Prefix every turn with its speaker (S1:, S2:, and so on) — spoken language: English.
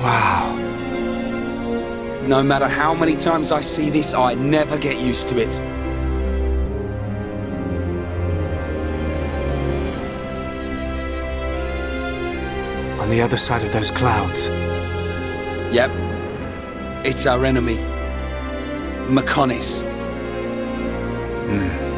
S1: Wow. No matter how many times I see this, I never get used to it.
S2: On the other side of those clouds.
S1: Yep. It's our enemy. Mechonis.
S2: Hmm.